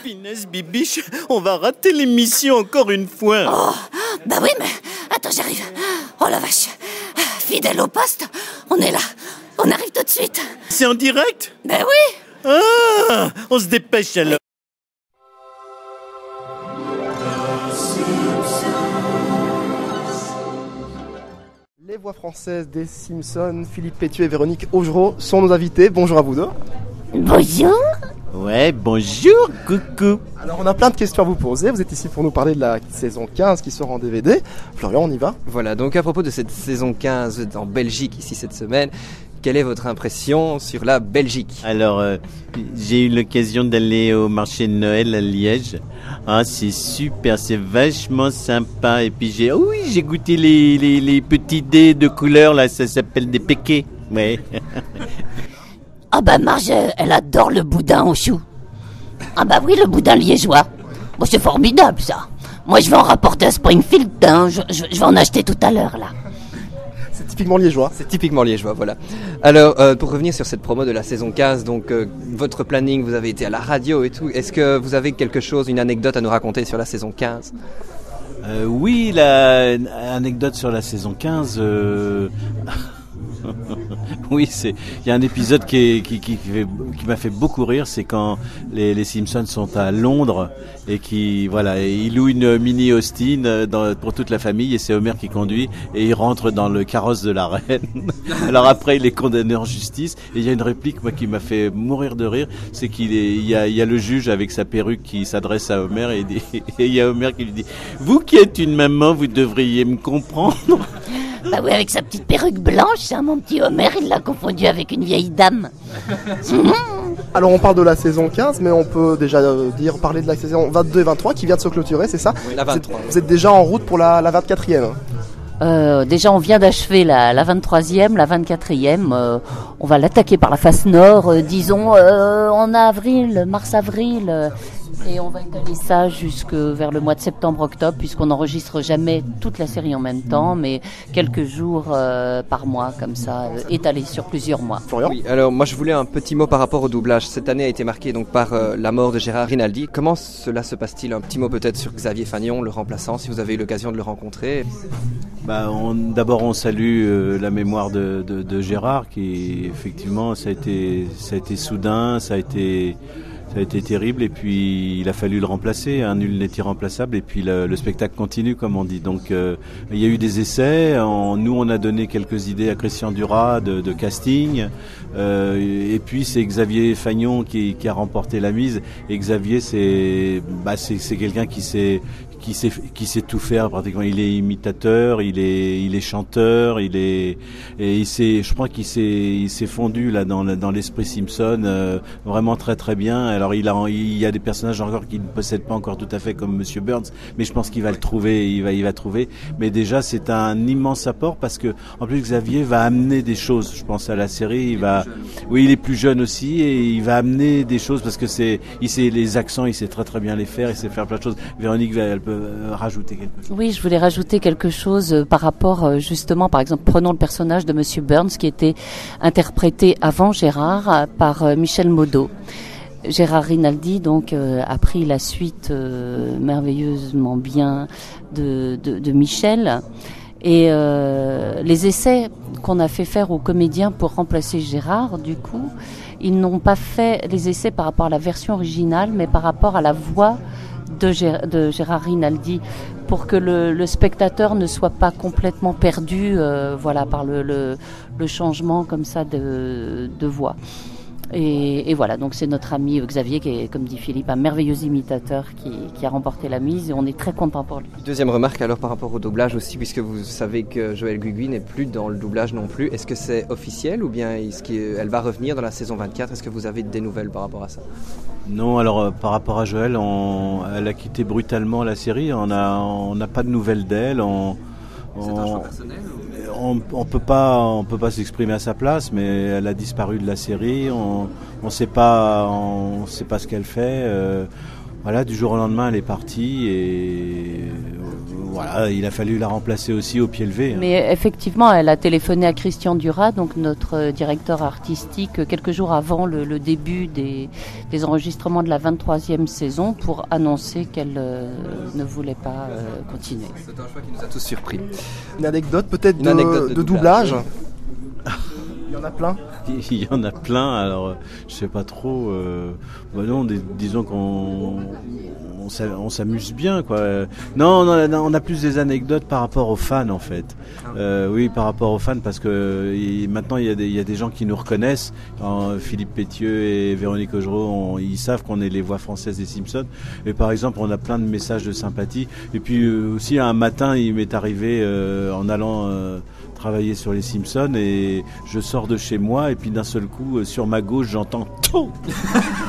Finesse Bibiche, on va rater l'émission encore une fois. Oh, bah oui, mais attends, j'arrive. Oh la vache. Fidèle au poste, on est là. On arrive tout de suite. C'est en direct? Ben oui. Ah, on se dépêche alors. Les voix françaises des Simpsons, Philippe Pétu et Véronique Augereau sont nos invités. Bonjour à vous deux. Bonjour. Ouais, bonjour, coucou. Alors on a plein de questions à vous poser. Vous êtes ici pour nous parler de la saison 15 qui sort en DVD. Florian, on y va Voilà, donc à propos de cette saison 15 en Belgique ici cette semaine, quelle est votre impression sur la Belgique? Alors, euh, j'ai eu l'occasion d'aller au marché de Noël à Liège. Ah, c'est super, c'est vachement sympa. Et puis j'ai, oh oui, j'ai goûté les, les, les petits dés de couleur là, ça s'appelle des péquets. Ouais. Ah bah Marge, elle adore le boudin au chou. Ah bah oui, le boudin liégeois. Bon, c'est formidable ça. Moi, je vais en rapporter à Springfield. Hein. Je, je- je vais en acheter tout à l'heure là. C'est typiquement liégeois. C'est typiquement liégeois, voilà. Alors, euh, pour revenir sur cette promo de la saison 15, donc euh, votre planning, vous avez été à la radio et tout. Est-ce que vous avez quelque chose, une anecdote à nous raconter sur la saison 15 Euh, oui, la anecdote sur la saison 15. oui, c'est. Il y a un épisode qui, est- qui, qui, qui m'a fait beaucoup rire, c'est quand les, les Simpsons sont à Londres et qui voilà, et ils louent une mini Austin euh, dans- pour toute la famille et c'est Homer qui conduit et il rentre dans le carrosse de la reine. Alors après, il est condamné en justice et il y a une réplique moi qui m'a fait mourir de rire, c'est qu'il il y a, il y a le juge avec sa perruque qui s'adresse à Homer et il y a Homer qui lui dit, vous qui êtes une maman, vous devriez me comprendre. Bah oui, avec sa petite perruque blanche, hein, mon petit Homer, il l'a confondu avec une vieille dame. Alors on parle de la saison 15, mais on peut déjà euh, dire parler de la saison 22 et 23 qui vient de se clôturer, c'est ça Oui, la vous êtes, 23. vous êtes déjà en route pour la, la 24e. Euh, déjà, on vient d'achever la, la 23e, la 24e. euh, on va l'attaquer par la face nord, euh, disons euh, en avril, mars-avril. Et on va étaler ça jusque vers le mois de septembre-octobre, puisqu'on n'enregistre jamais toute la série en même temps, mais quelques jours euh, par mois, comme ça, euh, étalés sur plusieurs mois. Florian Oui, alors moi je voulais un petit mot par rapport au doublage. Cette année a été marquée donc par euh, la mort de Gérard Rinaldi. Comment cela se passe-t-il? Un petit mot peut-être sur Xavier Fagnon, le remplaçant, si vous avez eu l'occasion de le rencontrer. Bah, on- D'abord, on salue euh, la mémoire de, de- de Gérard, qui effectivement, ça a été, ça a été soudain, ça a été, ça a été terrible, et puis il a fallu le remplacer. Un nul n'est irremplaçable, et puis le, le spectacle continue, comme on dit. Donc, euh, il y a eu des essais. En- nous, on a donné quelques idées à Christian Duras de, de casting, euh, et puis c'est Xavier Fagnon qui, qui a remporté la mise. Et Xavier, c'est, bah, c'est, quelqu'un qui qui sait qui sait tout faire pratiquement il est imitateur il est il est chanteur il est et il s'est je crois qu'il s'est il s'est fondu là dans dans l'esprit Simpson euh, vraiment très très bien alors il a il y a des personnages encore qu'il ne possède pas encore tout à fait comme Monsieur Burns mais je pense qu'il va le trouver il va il va trouver. Mais déjà c'est un immense apport parce que en plus Xavier va amener des choses je pense à la série. Il va oui il est plus jeune aussi et il va amener des choses parce que c'est il sait les accents il sait très très bien les faire il sait faire plein de choses. Véronique va- elle peut euh, rajouter quelque chose? Oui, je voulais rajouter quelque chose euh, par rapport euh, justement, par exemple, prenons le personnage de Monsieur Burns qui était interprété avant Gérard par Michel Modo. Gérard Rinaldi donc euh, a pris la suite euh, merveilleusement bien de, de, Michel et euh, les essais qu'on a fait faire aux comédiens pour remplacer Gérard du coup ils n'ont pas fait les essais par rapport à la version originale mais par rapport à la voix de, Gé- de Gérard Rinaldi pour que le, le spectateur ne soit pas complètement perdu euh, voilà par le, le, le changement comme ça de, de voix. Et, et voilà, donc c'est notre ami Xavier qui est, comme dit Philippe, un merveilleux imitateur qui, qui a remporté la mise et on est très content pour lui. Deuxième remarque alors par rapport au doublage aussi, puisque vous savez que Joël Gugui n'est plus dans le doublage non plus. Est-ce que c'est officiel ou bien est-ce qu'elle va revenir dans la saison 24 Est-ce que vous avez des nouvelles par rapport à ça? Non, alors euh, par rapport à Joël, on, elle a quitté brutalement la série. On a, on n'a pas de nouvelles d'elle. On, on, personnel on, on peut pas, s'exprimer à sa place, mais elle a disparu de la série. On, on sait pas, ce qu'elle fait. euh, voilà, du jour au lendemain, elle est partie voilà, il a fallu la remplacer aussi au pied levé. hein. Mais effectivement, elle a téléphoné à Christian Duras, donc notre euh, directeur artistique, euh, quelques jours avant le, le début des, des enregistrements de la 23e saison pour annoncer qu'elle euh, ne voulait pas euh, continuer. C'est un choix qui nous a tous surpris. Une anecdote peut-être Une de, anecdote de de doublage. doublage? Il y en a plein. Il y en a plein, alors euh, je sais pas trop. Euh, bah non, dis- disons qu'on on s'a- on s'amuse bien, quoi. Euh, Non, non, non, on a plus des anecdotes par rapport aux fans, en fait. Euh, oui, par rapport aux fans, parce que euh, il- maintenant il y, a des, il y a des gens qui nous reconnaissent. Euh, Philippe Pétieux et Véronique Augereau, on- ils savent qu'on est les voix françaises des Simpsons. Et par exemple, on a plein de messages de sympathie. Et puis euh, aussi, un matin, il m'est arrivé euh, en allant. Travailler sur les Simpsons et je sors de chez moi et puis d'un seul coup euh, sur ma gauche j'entends tout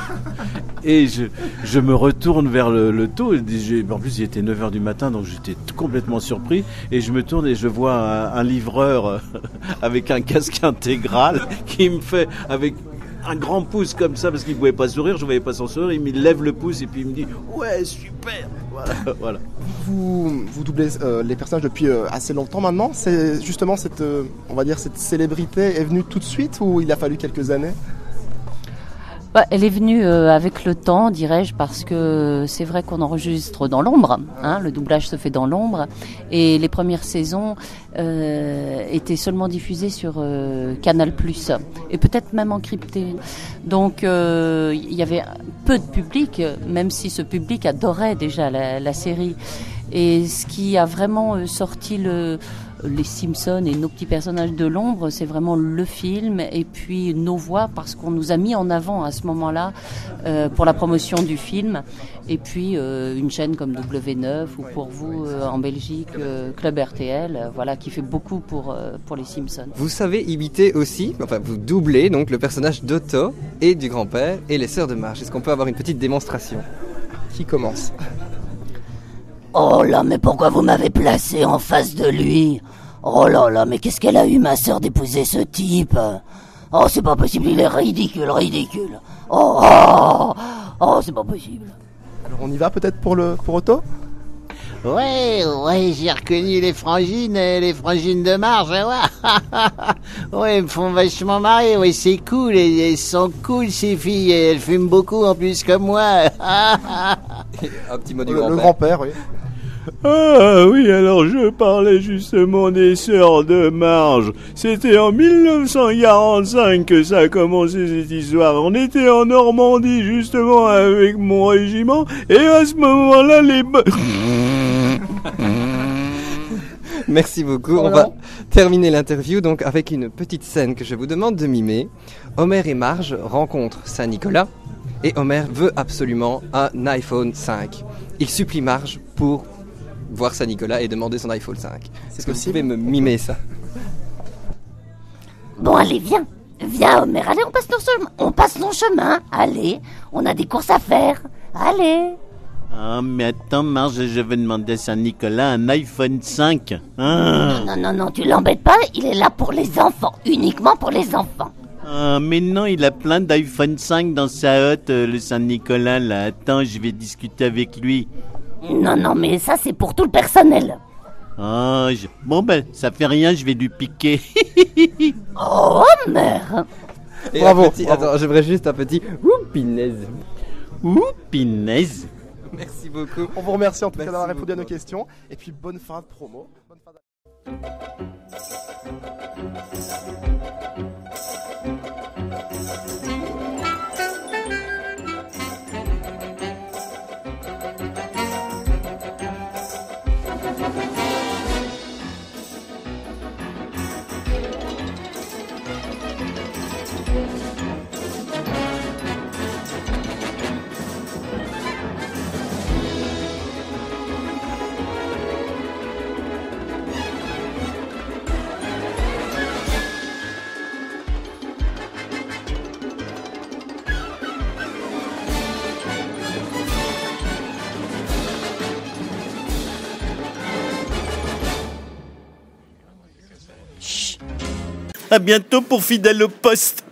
et je, je me retourne vers le, le taux en plus il était 9h du matin donc j'étais complètement surpris et je me tourne et je vois un, un livreur euh, avec un casque intégral qui me fait avec un grand pouce comme ça parce qu'il pouvait pas sourire, je voyais pas son sourire, il me lève le pouce et puis il me dit ouais super voilà, voilà. Vous, vous doublez euh, les personnages depuis euh, assez longtemps maintenant. C'est justement cette, euh, on va dire, cette célébrité est venue tout de suite ou il a fallu quelques années? Bah, elle est venue euh, avec le temps, dirais-je, parce que c'est vrai qu'on enregistre dans l'ombre. Hein, le doublage se fait dans l'ombre. Et les premières saisons euh, étaient seulement diffusées sur euh, Canal+, et peut-être même encryptées. Donc euh, il y avait peu de public, même si ce public adorait déjà la, la série. Et ce qui a vraiment euh, sorti le, les Simpsons et nos petits personnages de l'ombre, c'est vraiment le film et puis nos voix parce qu'on nous a mis en avant à ce moment-là euh, pour la promotion du film. Et puis euh, une chaîne comme W9 ou pour vous euh, en Belgique Club RTL, voilà qui fait beaucoup pour pour les Simpsons. Vous savez imiter aussi, enfin vous doublez donc le personnage d'Otto et du grand-père et les sœurs de Marge. Est-ce qu'on peut avoir une petite démonstration? Qui commence? Oh là, mais pourquoi vous m'avez placé en face de lui? Oh là là, mais qu'est-ce qu'elle a eu, ma sœur, d'épouser ce type? Oh, c'est pas possible, il est ridicule, ridicule. Oh, oh, oh, c'est pas possible. Alors on y va peut-être pour le pour Otto Ouais, ouais, j'ai reconnu les frangines, euh, les frangines de Marge, ouais. ouais, elles me font vachement marrer, ouais, c'est cool, elles, sont cool ces filles, elles fument beaucoup en plus que moi. Un petit mot du Le, grand-père, oui. Ah oui, alors je parlais justement des sœurs de Marge. C'était en 1945 que ça a commencé cette histoire. On était en Normandie justement avec mon régiment et à ce moment-là les... Merci beaucoup. On va terminer l'interview donc avec une petite scène que je vous demande de mimer. Homer et Marge rencontrent Saint-Nicolas et Homer veut absolument un iPhone 5. Il supplie Marge pour voir Saint-Nicolas et demander son iPhone 5. Est-ce que vous pouvez me mimer ça? Bon, allez, viens. Viens, Homer, allez, on passe nos chemin. On passe nos chemins. Allez, on a des courses à faire. Allez. Ah, mais attends, Marge, je vais demander à Saint-Nicolas un iPhone 5. Ah. Non, non, non, tu l'embêtes pas, il est là pour les enfants. Uniquement pour les enfants. Ah, mais non, il a plein d'iPhone 5 dans sa hotte, euh, le Saint-Nicolas, là. Attends, je vais discuter avec lui. Non, non, mais ça, c'est pour tout le personnel. Ah, je- bon ben, ça fait rien, je vais lui piquer. Oh, Homer. Et Bravo, un petit- bravo. Attends, j'aimerais juste un petit Ouh, pinaise. Ouh, pinaise. Merci beaucoup. On vous remercie en tout cas Merci d'avoir répondu à nos beaucoup. questions. Et puis bonne fin de promo. Bonne fin de- À bientôt pour Fidèle au poste.